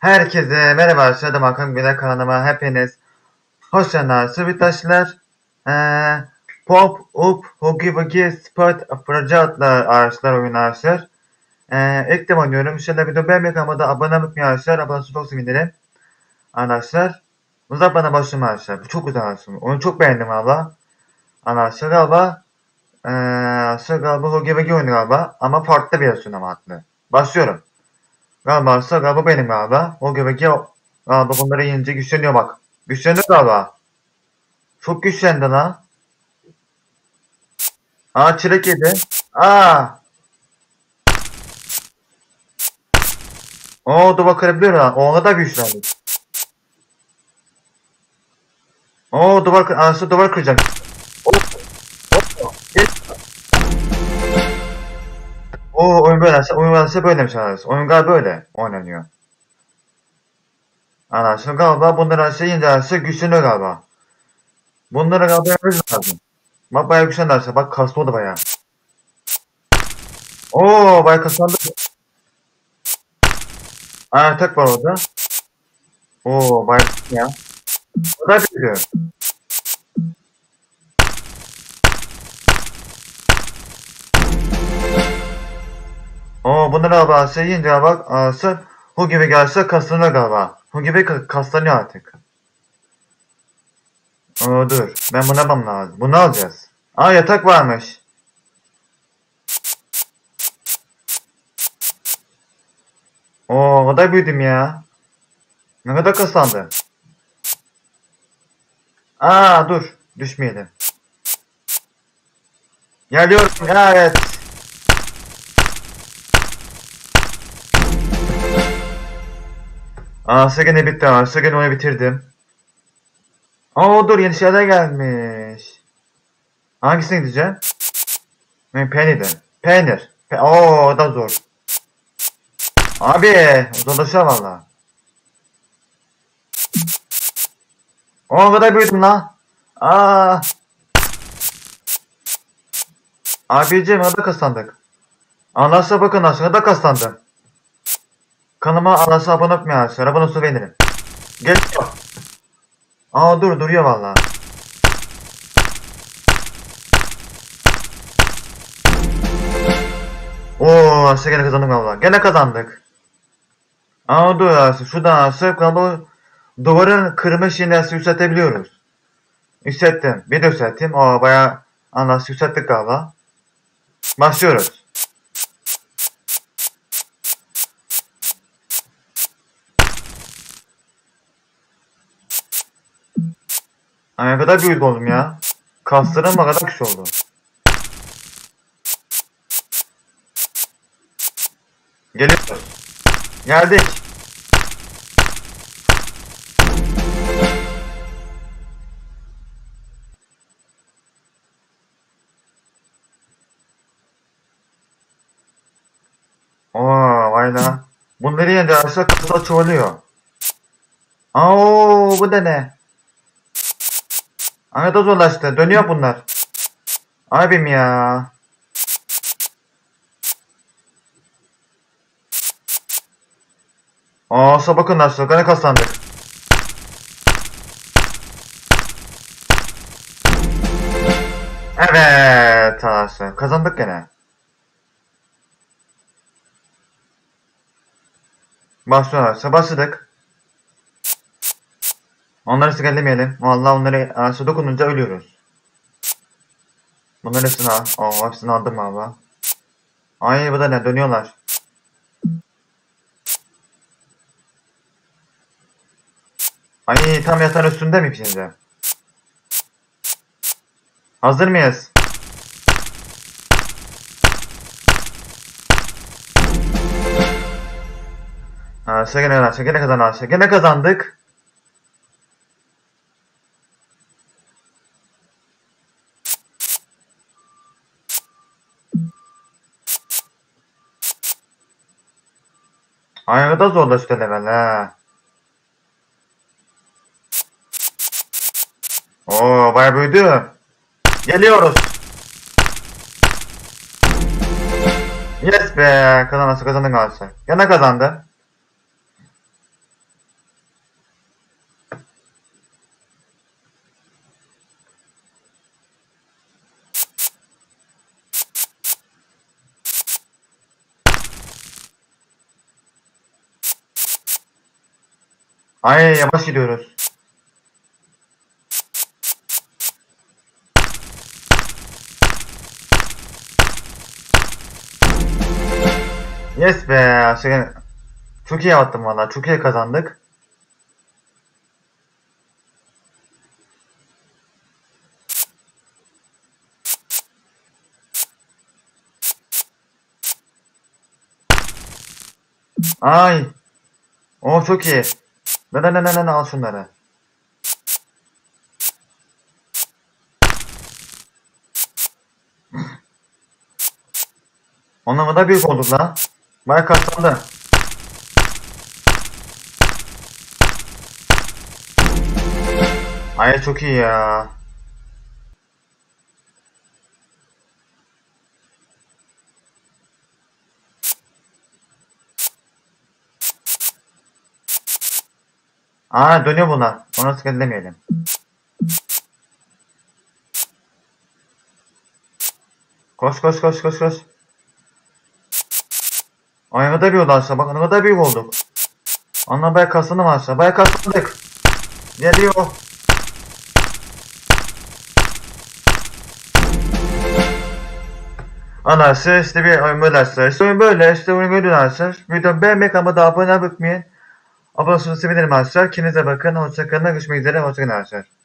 Herkese merhaba arkadaşlar. Hakan Güler kanalıma hepiniz hoş geldiniz. Sıvıtaşlar ee, Pop Up Huggy Wuggy Sport Proje adlı araçlar oyun araçlar. Ee, ilk defa oynuyorum. Şöyle video beğenmek ama da abone olmayı arkadaşlar. Abone çok sevinirim. Arkadaşlar. Uzak bana başlayalım arkadaşlar. Bu çok güzel arkadaşlar. Oyunu çok beğendim valla. Arkadaşlar galiba ee, arkadaşlar galiba Huggy Wuggy oyunu galiba. Ama farklı bir versiyon ama adlı. Başlıyorum. Galiba ise galiba benim galiba. O göbek ya galiba bunları yiyince güçleniyor bak. Güçlendi galiba. Çok güçlendi lan. Aa çilek yedi. Aa. Oo duvar kırabiliyor lan. Ona da güçlendi. Oo duvar kır. Anası duvar kıracak. O oyun böyle oyun böylese böylemiş arkadaşlar. Oyun galiba böyle oynanıyor. Arkadaşlar galiba bunları aşağı ince aşağı güçleniyor galiba. Bunları galiba yapmamız lazım. Bak bayağı güçlendi aşağı. Bak kasma oldu bayağı. Oo bayağı kaslandı. Aa tek var orada. Oo bayağı ya. O da biliyor. Oo bunlar galiba şey yiyince bak ağası bu gibi gelse kaslanıyor galiba. Bu gibi kaslanıyor artık. Oo dur. Ben bunu yapmam lazım. Bunu alacağız. Aa yatak varmış. Oo o da büyüdüm ya. Ne kadar kaslandı. Aa dur. Düşmeyelim. Geliyorum. Evet. Aa Sagan'ı bitti. Aa Sagan onu bitirdim. Aa dur yeni şeyler gelmiş. Hangisine gideceğim? Ben peynirden. Peynir. Pe Oo o da zor. Abi zorlaşıyor valla. O kadar büyüdüm lan. Aa. Abicim ne da kazandık. Anlaşsa bakın nasıl da kazandım. Kanalıma anası abone olmayı arkadaşlar. Abone olsa beğenirim. Geliyor. Aa dur duruyor valla. Oo aslında gene kazandık valla. Gene kazandık. Aa dur aslında şuradan aslında kanalı duvarın kırma şeyini aslında yükseltebiliyoruz. Yükselttim. Bir de yükselttim. Oo baya anası yükselttik galiba. Başlıyoruz. Ay ne kadar büyük oldum ya. Kaslarım ne kadar güçlü oldu. Geliyoruz. Geldik. Oo vay lan. Bunları yiyince aşağı kasa çoğalıyor. Oo bu da ne? O zorlaştı. Dönüyor bunlar. Abim ya. Aa bakın nasıl. Gene kazandık. Evet arkadaşlar. Kazandık gene. Başlıyorlar. Başladık. Onları sıkıntı Vallahi onları arası dokununca ölüyoruz. Bunları hepsini al. Oo, hepsini aldım abi. Ay bu da ne? Dönüyorlar. Ay tam yatağın üstünde mi şimdi? Hazır mıyız? Aşağı gene aşağı gene kazan aşağı gene kazandık. Ay da zorlaştı level ha. Oo bayağı büyüdü. Geliyoruz. Yes be. Kazanası kazandın Galatasaray. Gene kazandı. Ay yavaş gidiyoruz. Yes be aşkım. Çok iyi attım valla. Çok iyi kazandık. Ay. O çok iyi. Ne ne ne ne al şunları. Onunla da büyük olduk lan. Baya katlandı. Ay çok iyi ya. Aa dönüyor bunlar. Ona sıkıntı demeyelim. Koş koş koş koş koş. Ay ne kadar büyük oldu aşağı. Bak ne kadar büyük olduk. Anla baya kaslandım aşağı. Baya kaslandık. Geliyor. Arkadaşlar işte bir oyun böyle arkadaşlar. İşte oyun böyle. İşte oyun böyle arkadaşlar. Videomu beğenmek ama da abone olmayı. Abone olursanız sevinirim arkadaşlar. Kendinize bakın. Hoşçakalın. Görüşmek üzere. Hoşçakalın arkadaşlar.